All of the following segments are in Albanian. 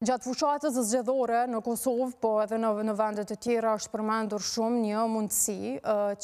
Gjatë fushatës zgjedhore në Kosovë, po edhe në vende të tjera, është përmendur shumë një mundësi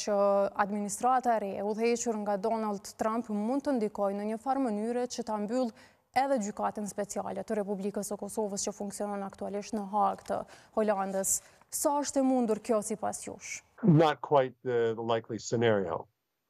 që administrata e re e udhëhequr nga Donald Trump, mund të ndikojë në një farë mënyre që ta mbyllë edhe gjykatën speciale të Republikës së Kosovës që funksionon aktualisht në Hagë të Holandës. Sa është e mundur kjo sipas jush? Not quite the likely scenario.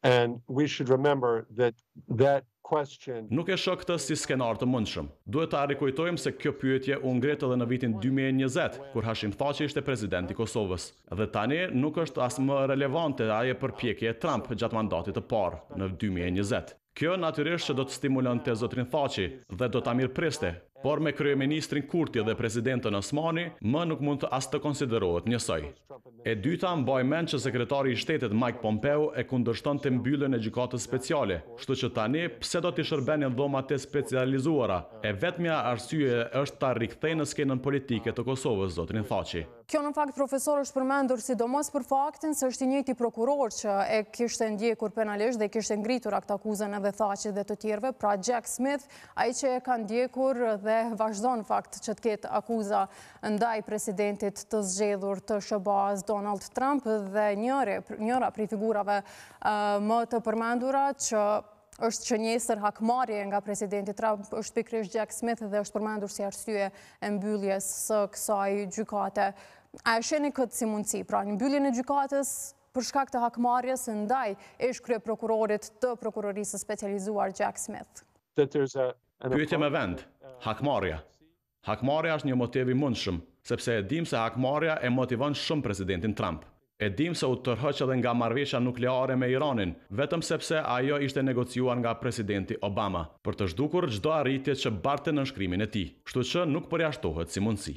And we should remember that that question. Nuk e shoh këtë si skenar të mundshëm. Duhet ta rikujtojmë se kjo pyetje u ngrit edhe në vitin dy mijë e njëzet, kur Hashim Thaçi ishte president i Kosovës. Dhe tani nuk është as më relevante ajo përpjekje e Trump gjatë mandatit të parë, në dy mijë e njëzet. Kjo natyrisht që do të stimulonte zotin Thaçi dhe do ta mirëpriste, Por me kryeministrin Kurti dhe presidenten Osmani, më nuk mund as të konsiderohet njësoj. E dyta, mbaj mend që sekretari i shtetit Mike Pompeo e kundërshtonte mbylljen e Gjykatës Speciale, kështu që tani pse do t'i shërbenin dhomat e specializuara, e vetmja arsye është ta rikthejë në skenën politike të Kosovës zotin Thaçi. Kjo në fakt profesor është përmendur sidomos për faktin se është i njëjti prokuror që e kishte ndjekur penalisht dhe kishte ngritur aktakuzën edhe Thaçit dhe të tjerëve, pra Jack Smith, Ai që e ka ndjekur dhe vazhdon në fakt që të ketë akuza ndaj presidentit të zgjedhur të SHBA-s Donald Trump dhe njëra prej figurave më të përmendura që është shënjestër hakmarrjeje nga presidenti Trump është pikërisht Jack Smith dhe është përmendur si arsye e mbylljes së kësaj gjykate. A e shihni këtë si mundësi? Pra, mbylljen e gjykatës për shkak të hakmarrjes ndaj ish-kryeprokurorit të Prokurorisë së Specializuar Jack Smith. Pyetje me vend, Hakmarrja. Hakmarrja është një motiv i mundshëm, sepse e dimë se hakmarrja e motivon shumë presidentin Trump. E dimë se u tërhoq edhe nga marrëveshja nukleare me Iranin, vetëm sepse ajo ishte negociuar nga presidenti Obama, për të zhdukur çdo arritje që bartte nënshkrimin e tij. Kështu që nuk përjashtohet si mundësi.